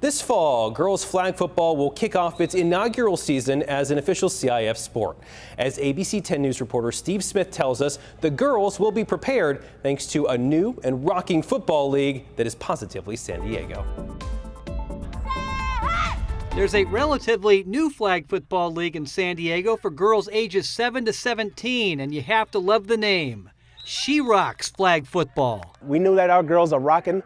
This fall, girls flag football will kick off its inaugural season as an official CIF sport. As ABC 10 News reporter Steve Smith tells us, the girls will be prepared thanks to a new and rocking football league that is positively San Diego. There's a relatively new flag football league in San Diego for girls ages 7 to 17, and you have to love the name. She Rocks Flag Football. We knew that our girls are rocking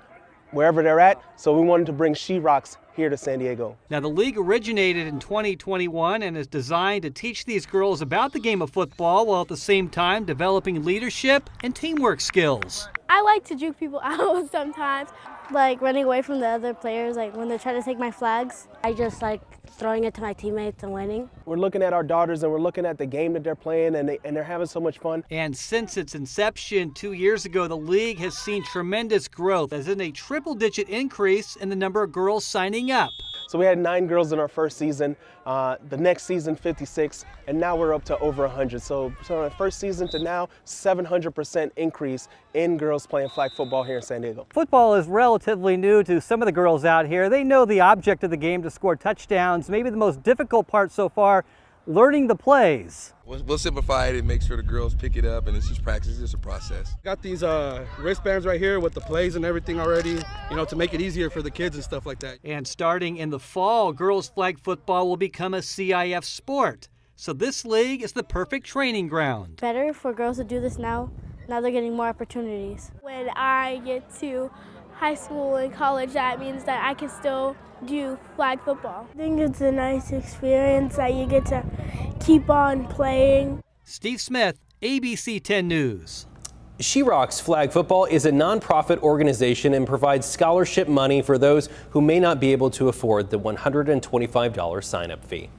wherever they're at, so we wanted to bring She Rocks here to San Diego. Now, the league originated in 2021 and is designed to teach these girls about the game of football while at the same time developing leadership and teamwork skills. I like to juke people out sometimes, like running away from the other players, like when they try to take my flags. I just like throwing it to my teammates and winning. We're looking at our daughters and we're looking at the game that they're playing and, they, and they're having so much fun. And since its inception two years ago, the league has seen tremendous growth, as in a triple digit increase in the number of girls signing up. So we had nine girls in our first season, uh, the next season 56, and now we're up to over 100. So from the first season to now, 700% increase in girls playing flag football here in San Diego. Football is relatively new to some of the girls out here. They know the object of the game to score touchdowns. Maybe the most difficult part so far learning the plays. We'll, we'll, simplify it and make sure the girls pick it up, and it's just practice. It's just a process. Got these uh, wristbands right here with the plays and everything already, you know, to make it easier for the kids and stuff like that. And starting in the fall, girls flag football will become a CIF sport. So this league is the perfect training ground. Better for girls to do this now. Now they're getting more opportunities. When I get to high school and college, that means that I can still do flag football. I think it's a nice experience that you get to keep on playing. Steve Smith, ABC 10 News. She Rocks Flag Football is a nonprofit organization and provides scholarship money for those who may not be able to afford the $125 sign-up fee.